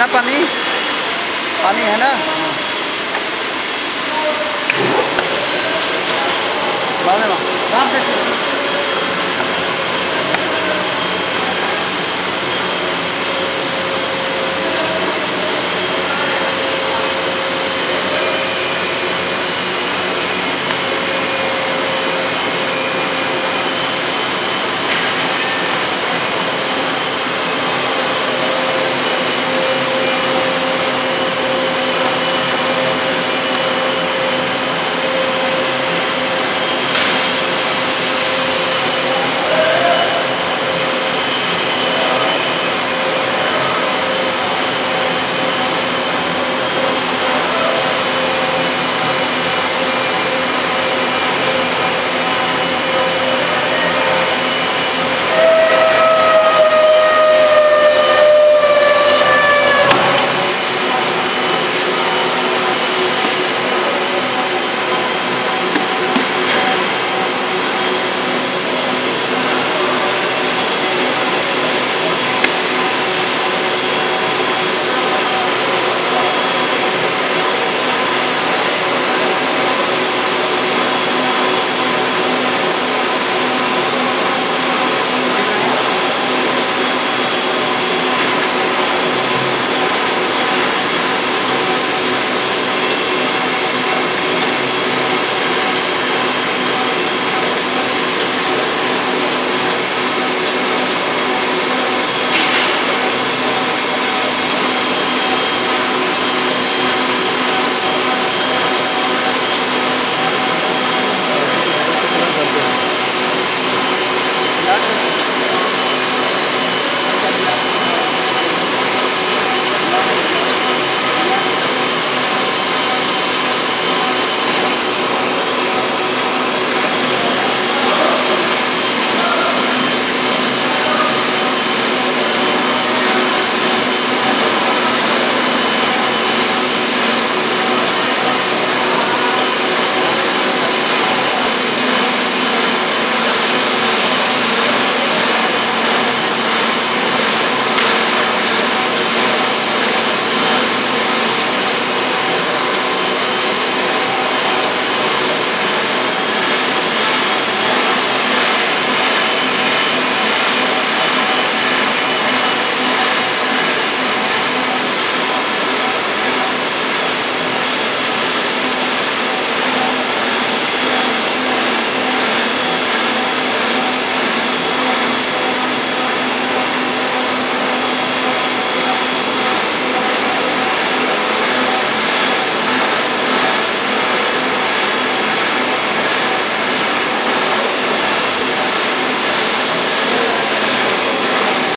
ना पानी? पानी है ना? हाँ। बाद में